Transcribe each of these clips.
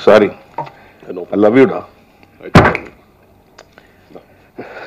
Sorry I love யூடா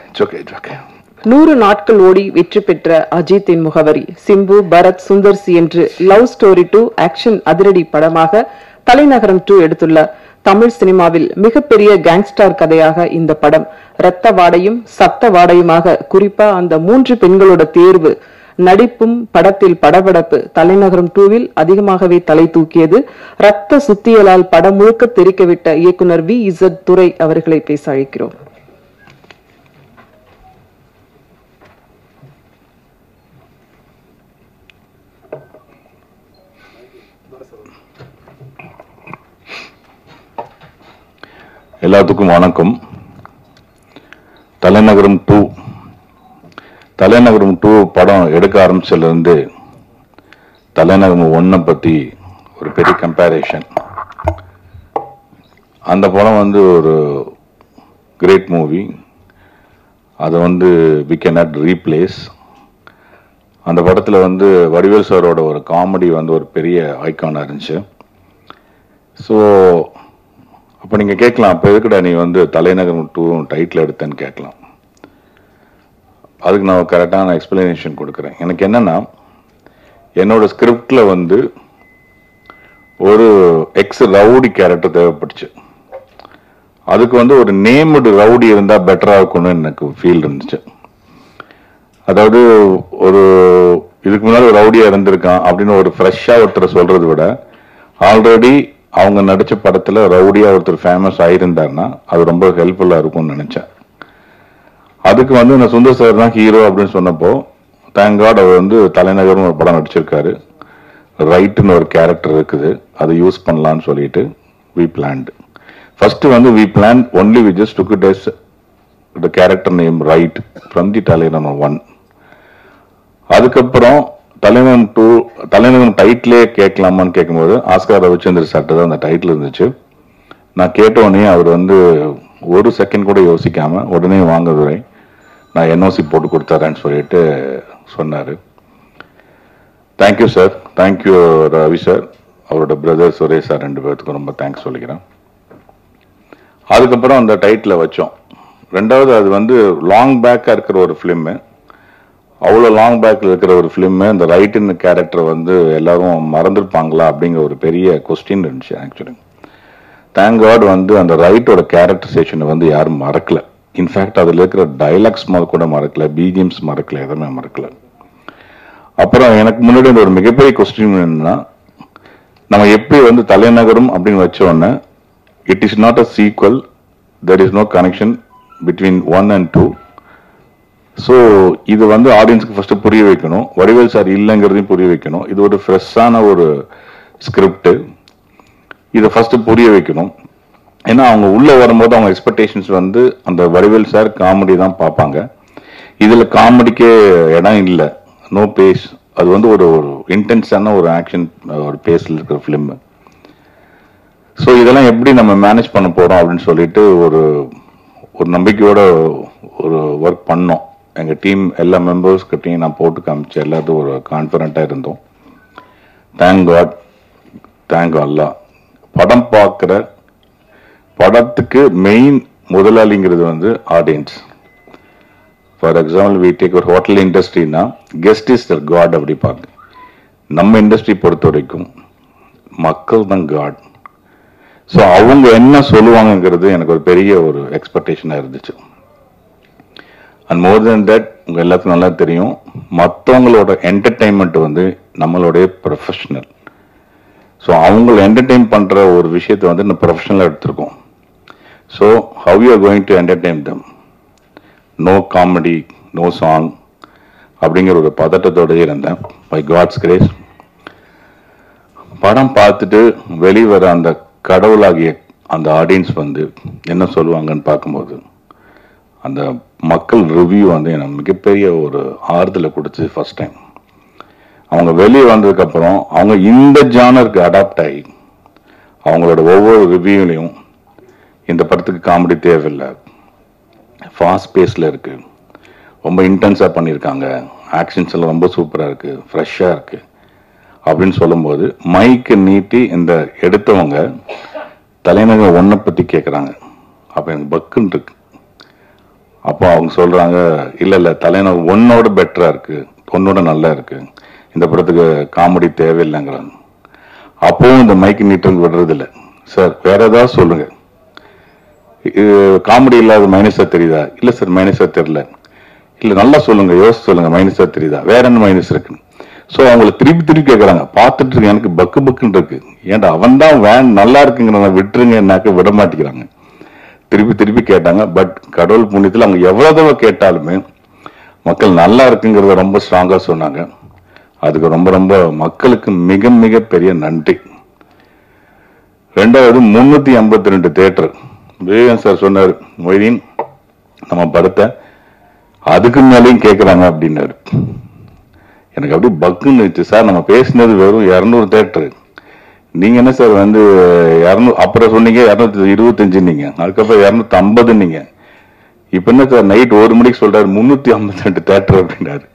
it's okay it's okay நூறு நாட்கள் ஓடி வெற்றி பெற்ற அஜித்தின் முகவரி சிம்பு பரத் சுந்தர்சி என்று லவ் ஸ்டோரி டு ஆக்ஷன் அதிரடி படமாக தலைநகரம் டூ எடுத்துள்ள தமிழ் சினிமாவில் மிகப்பெரிய கேங்ஸ்டார் கதையாக இந்த படம் ரத்த வாடையும் சத்த வாடையுமாக குறிப்பா அந்த மூன்று பெண்களோட தேர்வு நடிப்பும் படத்தில் படபடப்பு. தலைநகரம் டூவில் அதிகமாகவே தலை தூக்கியது. ரத்த சுத்தியலால் படம் முழுக்க தெரிக்கவிட்ட இயக்குனர் வி இசட் துரை அவர்களை பேச அழைக்கிறோம். எல்லாத்துக்கும் வணக்கம். தலைநகரம் டூ தலைநகரம் டூ படம் எடுக்க ஆரம்பிச்சதுலேருந்து தலைநகரம் ஒன்றை பற்றி ஒரு பெரிய கம்பேரிஷன் அந்த படம் வந்து ஒரு கிரேட் மூவி அதை வந்து வி கேன் நாட் ரீப்ளேஸ் அந்த படத்தில் வந்து வடிவேல் சாரோட ஒரு காமெடி வந்து ஒரு பெரிய ஐக்கானாக இருந்துச்சு. ஸோ அப்போ நீங்கள் கேட்கலாம் அப்போ எதுக்குடா நீ வந்து தலைநகரம் டூ டைட்டில் எடுத்தேன்னு கேட்கலாம். அதுக்கு நான் கரெக்டான எக்ஸ்பிளனேஷன் கொடுக்குறேன். எனக்கு என்னென்னா என்னோட ஸ்கிரிப்டில் வந்து ஒரு எக்ஸ் ரவுடி கேரக்டர் தேவைப்பட்டுச்சு. அதுக்கு வந்து ஒரு நேம்டு ரவுடி இருந்தால் பெட்டராக இருக்கும்னு எனக்கு ஃபீல் இருந்துச்சு. அதாவது ஒரு இதுக்கு முன்னாடி ஒரு ரவுடியாக இருந்திருக்கான் அப்படின்னு ஒரு ஃப்ரெஷ்ஷாக ஒருத்தர் சொல்கிறத விட ஆல்ரெடி அவங்க நடித்த படத்தில் ரவுடியாக ஒருத்தர் ஃபேமஸ் ஆகியிருந்தாருன்னா அது ரொம்ப ஹெல்ப்ஃபுல்லாக இருக்கும்னு நினச்சேன். அதுக்கு வந்து இந்த சுந்தர் சார் தான் ஹீரோ அப்படின்னு சொன்னப்போ தேங்க் காட் அவர் வந்து தலைநகர்னு ஒரு படம் நடிச்சிருக்காரு. ரைட்டுன்னு ஒரு கேரக்டர் இருக்குது. அதை யூஸ் பண்ணலான்னு சொல்லிட்டு வி பிளான்ட் ஃபர்ஸ்ட் வந்து we plan only we just took it as the character name right from the Thalainagaram one அதுக்கப்புறம் தலைநகரம் டூ தலைநகரம் டைட்டிலே கேட்கலாமான்னு கேட்கும்போது ஆஸ்கார் ரவிச்சந்திர சார்ட்ட தான் அந்த டைட்டில் இருந்துச்சு. நான் கேட்டோடனே அவர் வந்து ஒரு செகண்ட் கூட யோசிக்காமல் உடனே வாங்க துரை நான் என்ஓசி போட்டு கொடுத்துறேன்னு சொல்லிட்டு சொன்னார். Thank you sir thank you Ravi sir அவரோட பிரதர் சுரேஷ் சார் ரெண்டு பேர்த்துக்கும் ரொம்ப தேங்க்ஸ் சொல்லிக்கிறேன். அதுக்கப்புறம் அந்த டைட்டில் வச்சோம். ரெண்டாவது அது வந்து லாங் பேக்காக இருக்கிற ஒரு ஃபிலிம்மு அவ்வளோ லாங் பேக்கில் இருக்கிற ஒரு ஃபிலிம்மு அந்த ரைட்டுன்னு கேரக்டர் வந்து எல்லாரும் மறந்துருப்பாங்களா அப்படிங்கிற ஒரு பெரிய கொஸ்டின் இருந்துச்சு ஆக்சுவலி தேங்க் காட் வந்து அந்த ரைட்டோட கேரக்டரைசேஷனை வந்து யாரும் மறக்கல. இன்ஃபேக்ட் அதில் இருக்கிற டைலாக்ஸ் முதல் கூட மறக்கல பிஜிஎம்ஸ் மறக்கல எதுவுமே மறக்கல. அப்புறம் எனக்கு முன்னாடி இந்த ஒரு மிகப்பெரிய கொஸ்டின் என்னன்னா நம்ம எப்படி வந்து தலைநகரம் அப்படின்னு வச்சோடனே it is not a sequel there is no connection between one and two so இது வந்து ஆடியன்ஸுக்கு ஃபஸ்ட்டு புரிய வைக்கணும். வடிவேல் சார் இல்லைங்கிறதையும் புரிய வைக்கணும். இது ஒரு ஃப்ரெஷ்ஷான ஒரு ஸ்கிரிப்டு இதை ஃபஸ்ட்டு புரிய வைக்கணும். ஏன்னா அவங்க உள்ளே வரும்போது அவங்க எக்ஸ்பெக்டேஷன்ஸ் வந்து அந்த வடிவேல் சார் காமெடி தான் பார்ப்பாங்க. இதில் காமெடிக்கே இடம் இல்லை. நோ பேஸ் அது வந்து ஒரு ஒரு இன்டென்ஸான ஒரு ஆக்ஷன் ஒரு பேஸில் இருக்கிற ஃபிலிம்மு ஸோ இதெல்லாம் எப்படி நம்ம மேனேஜ் பண்ண போகிறோம் அப்படின்னு சொல்லிட்டு ஒரு ஒரு நம்பிக்கையோட ஒரு ஒர்க் பண்ணோம். எங்கள் டீம் எல்லா மெம்பர்ஸ் கிட்டையும் நான் போட்டு காமிச்சு எல்லாத்துக்கும் ஒரு கான்ஃபிடண்ட்டாக இருந்தோம். தேங்க் காட் தேங்க் அல்லா படம் பார்க்குற படத்துக்கு மெயின் முதலாளிங்கிறது வந்து audience for example we take ஒரு ஹோட்டல் இண்டஸ்ட்ரினா கெஸ்ட் இஸ் த காட் அப்படி நம்ம இண்டஸ்ட்ரி பொறுத்த வரைக்கும் மக்கள் தான் காட் ஸோ அவங்க என்ன சொல்லுவாங்கங்கிறது எனக்கு ஒரு பெரிய ஒரு எக்ஸ்பெக்டேஷனாக இருந்துச்சு. அண்ட் மோர் தென் தட் உங்கள் எல்லாத்துக்கும் நல்லா தெரியும் மற்றவங்களோட என்டர்டைன்மெண்ட் வந்து நம்மளுடைய ப்ரொஃபஷனல் ஸோ அவங்கள என்டர்டெயின் பண்ணுற ஒரு விஷயத்தை வந்து நம்ம ப்ரொஃபஷனலாக எடுத்திருக்கோம். So how you are going to entertain them no comedy no song அப்படிங்கிற ஒரு பதட்டத்தோடய இருந்தேன். பை காட்ஸ் கிரேஸ் படம் பார்த்துட்டு வெளிவர அந்த கடவுளாகிய அந்த ஆடியன்ஸ் வந்து என்ன சொல்லுவாங்கன்னு பார்க்கும்போது அந்த மக்கள் ரிவ்யூ வந்து எனக்கு மிகப்பெரிய ஒரு ஆறுதலை கொடுத்து ஃபஸ்ட் டைம் அவங்க வெளியே வந்ததுக்கப்புறம் அவங்க இந்த ஜானருக்கு அடாப்ட் ஆகி அவங்களோட ஒவ்வொரு ரிவ்யூலையும் இந்த படத்துக்கு காமெடி தேவையில்லை. ஃபாஸ்ட் பேஸில் இருக்குது ரொம்ப இன்டென்ஸாக பண்ணியிருக்காங்க. ஆக்ஷன்ஸ் எல்லாம் ரொம்ப சூப்பராக இருக்குது ஃப்ரெஷ்ஷாக இருக்குது அப்படின்னு சொல்லும்போது மைக்கு நீட்டி இந்த எடுத்தவங்க தலைநகர் ஒன்றை பற்றி கேட்குறாங்க அப்போ எனக்கு பக்குன்னு இருக்கு. அப்போ அவங்க சொல்கிறாங்க இல்லை இல்லை தலைநகர் ஒன்னோட பெட்டராக இருக்குது ஒன்னோட நல்லா இருக்குது இந்த படத்துக்கு காமெடி தேவையில்லைங்கிறாங்க. அப்பவும் இந்த மைக்கு நீட்டம் விடுறதில்ல. சார் வேற ஏதாவது சொல்லுங்கள் காமெடி இல்லாத மைனஸா தெரியுதா? இல்ல சார் மைனஸா தெரியல. இல்ல நல்லா சொல்லுங்க யோசிச்சு சொல்லுங்க மைனஸா தெரியுதா? வேற என்ன மைனஸ் இருக்கு சோ அவங்கள திருப்பி திருப்பி கேக்குறாங்க. பார்த்துட்டு இருக்கு எனக்கு பக்கு பக்குன்னு இருக்கு. ஏன்டா அவன் தான் வேன் நல்லா இருக்குங்கிறத விட்டுருங்கன்னாக்க விட மாட்டேங்கிறாங்க. திருப்பி திருப்பி கேட்டாங்க. பட் கடவுள் புண்ணியத்தில் அவங்க எவ்வளவு தடவை கேட்டாலுமே மக்கள் நல்லா இருக்குங்கிறத ரொம்ப ஸ்ட்ராங்கா சொன்னாங்க. அதுக்கு ரொம்ப ரொம்ப மக்களுக்கு மிக மிக பெரிய நன்றி. ரெண்டாவது முன்னூத்தி ஐம்பத்தி ரெண்டு தேட்டர் விவேகன் சார் சொன்னார் மொய்தீன் நம்ம படத்தை அதுக்கு மேலேயும் கேட்குறாங்க அப்படின்னாரு. எனக்கு அப்படியே பக்குன்னு வச்சு சார். நம்ம பேசினது வெறும் இரநூறு தேட்டரு நீங்க என்ன சார் வந்து இரநூறு அப்புறம் சொன்னீங்க இரநூத்தி இருபத்தஞ்சுன்னீங்க அதுக்கப்புறம் இரநூத்தி ஐம்பதுன்னீங்க இப்போ இப்ப என்ன சார் நைட் ஒரு மணிக்கு சொல்றாரு முன்னூத்தி ஐம்பத்தி ரெண்டு தேட்டர் அப்படின்னாரு.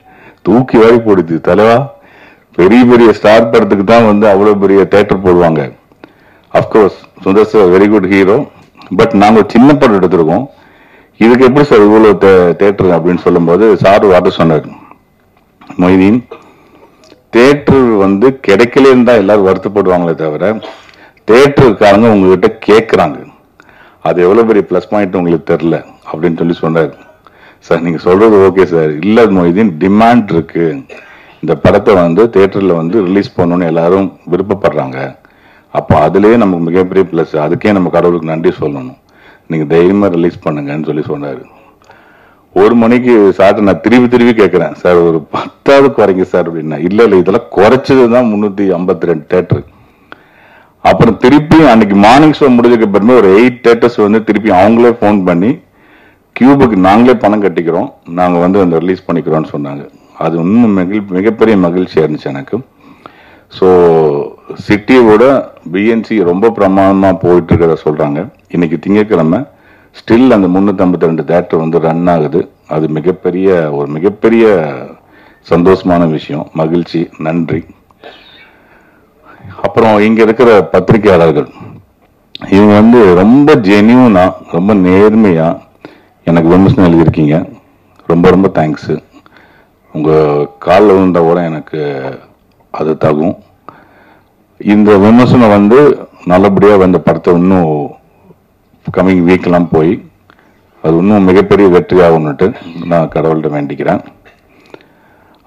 தூக்கி வாரி போடுது தலைவா. பெரிய பெரிய ஸ்டார் படத்துக்கு தான் வந்து அவ்வளவு பெரிய தேட்டர் போடுவாங்க. Of course Sundar sir very good hero but நாங்கள் ஒரு சின்ன படம் எடுத்திருக்கோம். இதுக்கு எப்படி சார் இவ்வளவு தேட்டர் அப்படின்னு சொல்லும்போது சார் வாட்டர் சொன்னார். மொய்தீன் தேட்டர் வந்து கிடைக்கலன்னு தான் எல்லாரும் வருத்தப்படுவாங்களே தவிர தேட்டருக்காரங்க உங்ககிட்ட கேட்குறாங்க அது எவ்வளோ பெரிய ப்ளஸ் பாயிண்ட் உங்களுக்கு தெரில அப்படின்னு சொல்லி சொன்னார். சார் நீங்கள் சொல்கிறது ஓகே சார். இல்லை மொய்தீன் டிமாண்ட் இருக்குது இந்த படத்தை வந்து தேட்டரில் வந்து ரிலீஸ் பண்ணணும்னு எல்லாரும் விருப்பப்படுறாங்க. அப்போ அதுலேயே நமக்கு மிகப்பெரிய ப்ளஸ் அதுக்கே நம்ம கடவுளுக்கு நன்றி சொல்லணும். நீங்கள் தைரியமாக ரிலீஸ் பண்ணுங்கன்னு சொல்லி சொன்னார். ஒரு மணிக்கு சார்ட்ட நான் திருப்பி திருப்பி கேட்குறேன் சார் ஒரு பத்தாவது குறைங்க சார் அப்படின்னா இல்லை இல்லை இதெல்லாம் குறைச்சது தான் முந்நூற்றி ஐம்பத்தி ரெண்டு தேட்டரு அப்புறம் திருப்பி அன்னைக்கு மார்னிங் ஷோ முடிஞ்சதுக்கு பிறகு ஒரு எயிட் தேட்டர்ஸ் வந்து திருப்பி அவங்களே ஃபோன் பண்ணி கியூபுக்கு நாங்களே பணம் கட்டிக்கிறோம். நாங்கள் வந்து அந்த ரிலீஸ் பண்ணிக்கிறோம்னு சொன்னாங்க. அது இன்னும் மகிழ் மிகப்பெரிய மகிழ்ச்சியாக இருந்துச்சு எனக்கு. ஸோ சிட்டியோட பிஎன்சி ரொம்ப பிரமாதமாக போயிட்டு இருக்கிறத சொல்கிறாங்க இன்னைக்கு திங்கட்கிழமை ஸ்டில் அந்த முந்நூற்றம்பத்தி ரெண்டு தேட்டர் வந்து ரன் ஆகுது. அது மிகப்பெரிய ஒரு மிகப்பெரிய சந்தோஷமான விஷயம். மகிழ்ச்சி நன்றி. அப்புறம் இங்கே இருக்கிற பத்திரிகையாளர்கள். இவங்க வந்து ரொம்ப ஜெனியூனா ரொம்ப நேர்மையாக எனக்கு விமர்சனம் எழுதியிருக்கீங்க. ரொம்ப ரொம்ப தேங்க்ஸு உங்கள் காலில் விழுந்தா கூட எனக்கு அது தகும். இந்த விமர்சனம் வந்து நல்லபடியாக அந்த படத்தை இன்னும் கம்மிங் வீக்கெல்லாம் போய் அது இன்னும் மிகப்பெரிய வெற்றியாகும்னுட்டு நான் கடவுள்கிட்ட வேண்டிக்கிறேன்.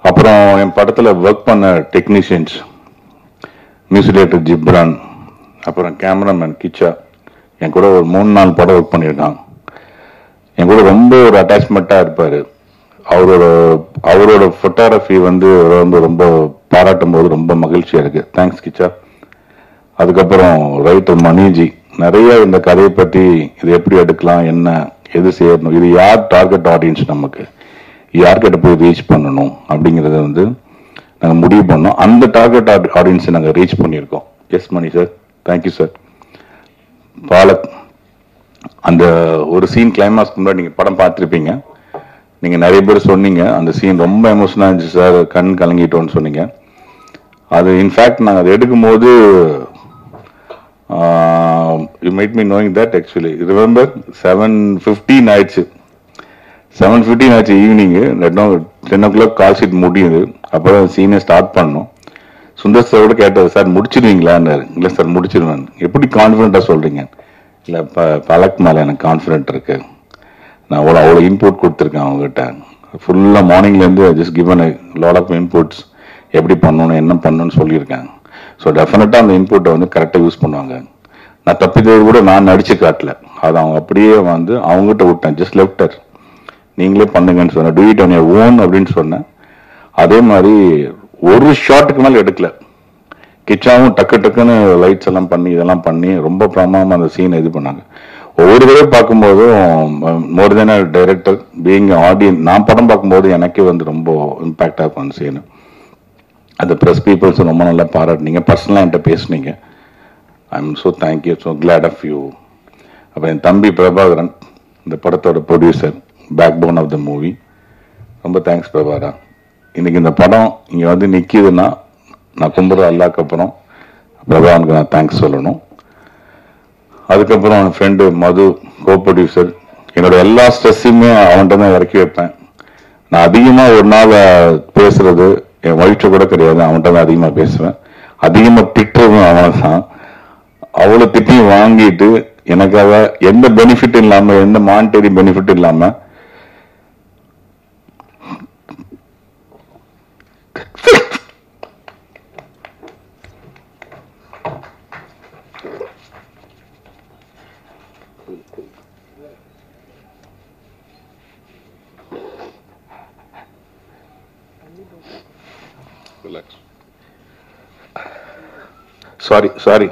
அப்புறம் என் படத்தில் ஒர்க் பண்ண டெக்னீஷியன்ஸ் மியூசிக் ஜிப்ரான் அப்புறம் கேமராமேன் கிச்சா என் கூட ஒரு மூணு நாலு படம் ஒர்க் பண்ணியிருக்கான். என் கூட ரொம்ப ஒரு அட்டாச்மெண்ட்டாக இருப்பார். அவரோட அவரோட ஃபோட்டோகிராஃபி வந்து ரொம்ப ரொம்ப பாராட்டும் போது ரொம்ப மகிழ்ச்சியாக இருக்குது தேங்க்ஸ் கிச்சா. அதுக்கப்புறம் ரைட்டர் மணிஜி நிறைய இந்த கதையை பற்றி இது எப்படி எடுக்கலாம் என்ன எது செய்யணும் இது யார் டார்கெட் ஆடியன்ஸ் நமக்கு? யார்கிட்ட போய் ரீச் பண்ணணும் அப்படிங்கிறத வந்து நாங்கள் முடிவு பண்ணோம். அந்த டார்கெட் ஆடியன்ஸை நாங்கள் ரீச் பண்ணியிருக்கோம். Yes Mani sir thank you sir Palak அந்த ஒரு சீன் கிளைமாக்ஸ்க்கு முன்னாடி நீங்கள் படம் பார்த்துருப்பீங்க. நீங்கள் நிறைய பேர் சொன்னீங்க. அந்த சீன் ரொம்ப எமோஷனாக இருந்துச்சு சார் கண் கலங்கிட்டோன்னு சொன்னீங்க. அது இன்ஃபேக்ட் நாங்கள் அதை எடுக்கும்போது you made me knowing that actually remember seven fifteen ஆயிடுச்சு. செவன் ஃபிஃப்டீன் ஆச்சு evening ten o'clock call sheet முடியுது. அப்போ தான் சீனை ஸ்டார்ட் பண்ணோம். சுந்தர் சாரோட கேட்டார் சார் முடிச்சிடுவீங்களான்னாரு இல்லை சார் முடிச்சிடுவேன் எப்படி கான்ஃபிடென்ட்டாக சொல்கிறீங்க இல்லை ப பழக் மேலே எனக்கு கான்ஃபிடென்ட் இருக்கு. நான் அவ்வளோ அவ்வளோ இன்புட் கொடுத்துருக்கேன் அவங்ககிட்ட. ஃபுல்லாக மார்னிங்லேருந்து just given lot of inputs எப்படி பண்ணணும் என்ன பண்ணணும்னு சொல்லியிருக்கேன். ஸோ டெஃபினட்டாக அந்த இன்புட்டை வந்து கரெக்டாக யூஸ் பண்ணுவாங்க. நான் தப்பித்தது கூட நான் நடிச்சு காட்டல. அதை அவங்க அப்படியே வந்து அவங்ககிட்ட விட்டேன். ஜஸ்ட் லெஃப்டர் நீங்களே பண்ணுங்கன்னு சொன்னேன். டூ இட் ஆன் ஓன் அப்படின்னு சொன்னேன். அதே மாதிரி ஒரு ஷாட்டுக்கு மேலே எடுக்கல. கிச்சாவும் டக்கு டக்குன்னு லைட்ஸ் எல்லாம் பண்ணி இதெல்லாம் பண்ணி ரொம்ப பிரமாமல் அந்த சீனை இது பண்ணாங்க. ஒவ்வொரு தடவை பார்க்கும்போதும் மோர் தென் டைரக்டர் பீயிங் ஆடியன் நான் படம் பார்க்கும்போது எனக்கே வந்து ரொம்ப இம்பேக்டாக இருக்கும் அந்த சீனு அந்த ப்ரெஸ் பீப்புள்ஸ் ரொம்ப நல்லா பாராட்டினீங்க. பர்சனலாக என்கிட்ட பேசுனீங்க. I am so thank you so glad of you அப்போ என் தம்பி பிரபாகரன் இந்த படத்தோட producer backbone of the movie ரொம்ப தேங்க்ஸ் பிரபாகரா. இன்றைக்கி இந்த படம் இங்கே வந்து நிற்கிதுன்னா நான் கும்பிட்ற அல்லாக்கப்புறம் பிரபாகரனுக்கு நான் தேங்க்ஸ் சொல்லணும். அதுக்கப்புறம் அவன் ஃப்ரெண்டு மது கோ ப்ரொடியூசர் என்னோட எல்லா ஸ்ட்ரெஸ்ஸுமே அவன்கிட்ட தான் இறக்கி வைப்பேன். நான் அதிகமாக ஒரு நாள் பேசுறது என் ஒய்ஃப்ட கூட கிடையாது அவன்கிட்ட தான் அதிகமா பேசுவேன். அதிகமா திட்டுறதும் அவன் தான். அவ்வளவு திட்டியும் வாங்கிட்டு எனக்காக எந்த பெனிஃபிட் இல்லாம எந்த மானிட்டரி பெனிஃபிட் இல்லாம Relax. Sorry sorry.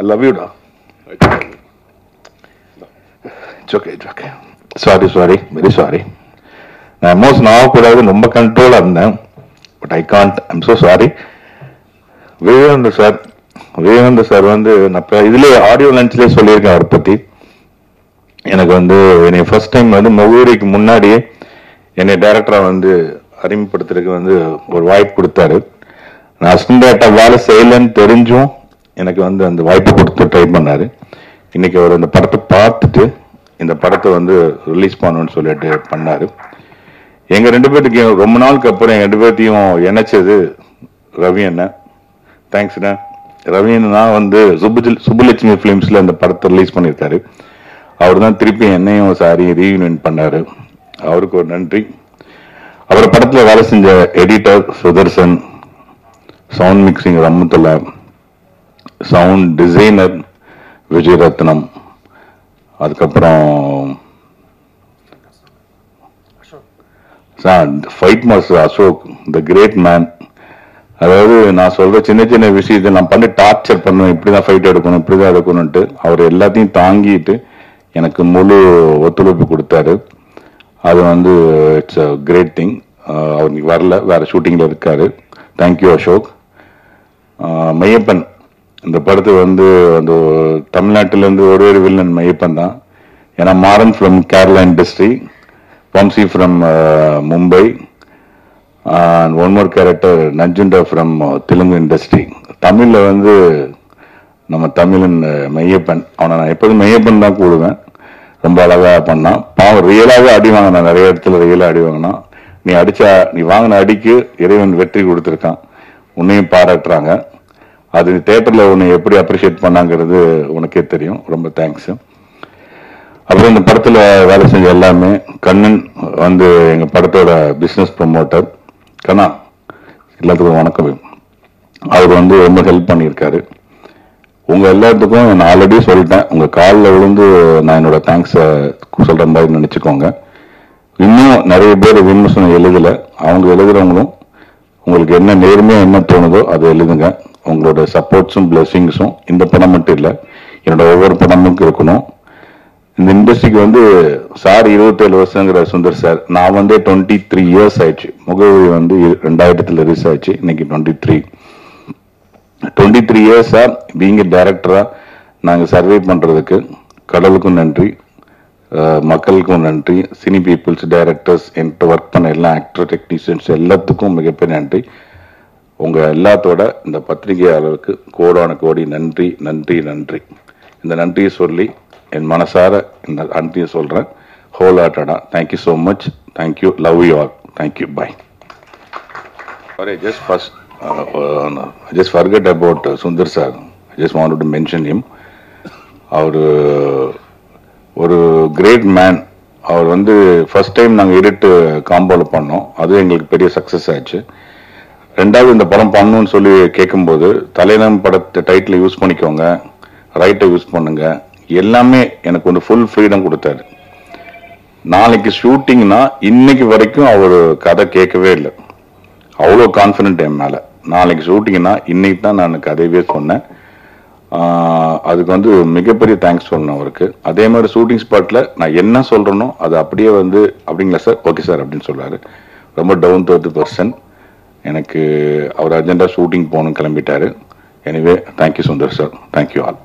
I love யூடா. It's okay it's okay sorry sorry very sorry நான் எமோஷன் ஆகக்கூடாதுன்னு ரொம்ப கண்ட்ரோலாக இருந்தேன். But I can't I'm so sorry Vivekananda sir Vivekananda sir வந்து நான் இதுலேயே ஆடியோ லஞ்ச்லேயே சொல்லியிருக்கேன் அவரை பற்றி எனக்கு வந்து என்னை ஃபர்ஸ்ட் டைம் வந்து மொகூரிக்கு முன்னாடியே என்னை டைரக்டராக வந்து அறிமுகப்படுத்துறதுக்கு வந்து ஒரு வாய்ப்பு கொடுத்தாரு. நான் அசிஸ்டன்ட் வேலை செய்யலைன்னு தெரிஞ்சும் எனக்கு வந்து அந்த வாய்ப்பு கொடுத்து ட்ரை பண்ணார். இன்னைக்கு அவர் அந்த படத்தை பார்த்துட்டு இந்த படத்தை வந்து ரிலீஸ் பண்ணணும்னு சொல்லிட்டு பண்ணார். எங்கள் ரெண்டு பேர்த்துக்கு ரொம்ப நாளுக்கு அப்புறம் எங்கள் ரெண்டு பேர்த்தையும் இணைச்சது ரவி அண்ணன் தேங்க்ஸ் அண்ணா. ரவி அண்ணன் வந்து சுப்பு சுப்புலட்சுமி ஃபிலிம்ஸில் அந்த படத்தை ரிலீஸ் பண்ணியிருக்காரு. அவர் தான் திருப்பி என்னையும் சாரி ரீயூனியன் பண்ணாரு. அவருக்கு ஒரு நன்றி. அவர் படத்தில் வேலை செஞ்ச editor Sudarshan sound mixing Rahmatullah sound designer Vijayaratnam அதுக்கப்புறம் fight master Ashok the great man அதாவது நான் சொல்ற சின்ன சின்ன விஷயத்தை நான் பண்ணி டார்ச்சர் பண்ணுவேன் இப்படிதான் ஃபைட் எடுக்கணும் இப்படிதான் எடுக்கணும்ட்டு அவர் எல்லாத்தையும் தாங்கிட்டு எனக்கு முழு ஒத்துழைப்பு கொடுத்தாரு. அது வந்து இட்ஸ் அ கிரேட் திங் அவர் வரல வேறு ஷூட்டிங்கில் இருக்கார். தேங்க்யூ அசோக் மையப்பன். மெய்யப்பன் இந்த படத்து வந்து அந்த தமிழ்நாட்டிலேருந்து ஒரே ஒரு வில்லன் மையப்பன் தான். ஏன்னா Maran from Kerala industry Vamsi from Mumbai and one more character Nanjunda from Telugu industry தமிழில் வந்து நம்ம தமிழன் uh, மையப்பன். மெய்யப்பன் அவனை நான் எப்போதும் மெய்யப்பன் தான் கூடுவேன் ரொம்ப அழகாக பண்ணான் பாவம் ரியலாகவே அடி வாங்கினான். நிறைய இடத்துல ரியலாக அடி வாங்கினான். நீ அடிச்சா நீ வாங்கின அடிக்கு இறைவன் வெற்றி கொடுத்துருக்கான். உன்னையும் பாராட்டுறாங்க. அது தேட்டரில் உன்னை எப்படி அப்ரிஷியேட் பண்ணாங்கிறது உனக்கே தெரியும். ரொம்ப தேங்க்ஸ் அப்புறம் இந்த படத்தில் வேலை செஞ்ச எல்லாமே கண்ணன் வந்து எங்கள் படத்தோட பிஸ்னஸ் ப்ரொமோட்டர் கண்ணா எல்லாத்துக்கும் வணக்கம். அவர் வந்து ரொம்ப ஹெல்ப் பண்ணியிருக்காரு. உங்க எல்லாத்துக்கும் நான் ஆல்ரெடி சொல்லிட்டேன். உங்க காலில் விழுந்து நான் என்னோட தேங்க்ஸை சொல்ற மாதிரி நினைச்சுக்கோங்க. இன்னும் நிறைய பேர் விமர்சனம் எழுதல. அவங்க எழுதுறவங்களும் உங்களுக்கு என்ன நேர்மையாக என்ன தோணுதோ அதை எழுதுங்க. உங்களோட சப்போர்ட்ஸும் பிளெஸிங்ஸும் இந்த படம் மட்டும் இல்லை என்னோட ஒவ்வொரு படமும் இருக்கணும். இந்த இண்டஸ்ட்ரிக்கு வந்து சார் இருபத்தேழு வருஷங்கிற சுந்தர் சார் நான் வந்து டுவெண்ட்டி த்ரீ இயர்ஸ் ஆயிடுச்சு. முகவரி வந்து ரெண்டாயிரத்தில் ரிலீஸ் ஆயிடுச்சு. இன்னைக்கு டுவெண்ட்டி த்ரீ டுவெண்ட்டி த்ரீ இயர்ஸாக பீங்க டேரக்டராக நாங்கள் சர்வே பண்ணுறதுக்கு கடவுளுக்கும் நன்றி மக்களுக்கும் நன்றி சினி பீப்புள்ஸ் டைரக்டர்ஸ் என்கிட்ட ஒர்க் பண்ண எல்லா ஆக்டர் டெக்னீஷியன்ஸ் எல்லாத்துக்கும் மிகப்பெரிய நன்றி. உங்கள் எல்லாத்தோட இந்த பத்திரிகையாளருக்கு கோடான கோடி நன்றி நன்றி நன்றி. இந்த நன்றியை சொல்லி என் மனசார இந்த நன்றியை சொல்கிறேன் whole ஹார்ட்டடாக thank you so much thank you love you all thank you bye just first first, uh, uh, no, I just forget about uh, Sundar sir. I just wanted to mention him. அவர் uh, ஒரு great man அவர் வந்து first time நாங்கள் இருட்டு காம்போவில் பண்ணோம். அது எங்களுக்கு பெரிய சக்ஸஸ் ஆச்சு. ரெண்டாவது இந்த படம் பண்ணணும்னு சொல்லி கேட்கும்போது தலைநம் படத்தை டைட்டில் யூஸ் பண்ணிக்கோங்க. ரைட்டை யூஸ் பண்ணுங்க. எல்லாமே எனக்கு வந்து ஃபுல் ஃப்ரீடம் கொடுத்தாரு. நாளைக்கு ஷூட்டிங்னா இன்னைக்கு வரைக்கும் அவர் கதை கேட்கவே இல்லை. அவ்வளோ கான்ஃபிடென்ட் என் மேலே. நாளைக்கு ஷூட்டிங்னா இன்னைக்கு தான் நான் கதையவே சொன்னேன். அதுக்கு வந்து மிகப்பெரிய தேங்க்ஸ் சொல்லணும் அவருக்கு. அதே மாதிரி ஷூட்டிங் ஸ்பாட்டில் நான் என்ன சொல்கிறேனோ அது அப்படியே வந்து அப்படிங்களா சார் ஓகே சார் அப்படின்னு சொல்கிறாரு ரொம்ப டவுன் டு பர்சன் எனக்கு அவர் அர்ஜென்ட்டாக ஷூட்டிங் போகணும் கிளம்பிட்டாரு. Anyway thank you Sundar sir thank you all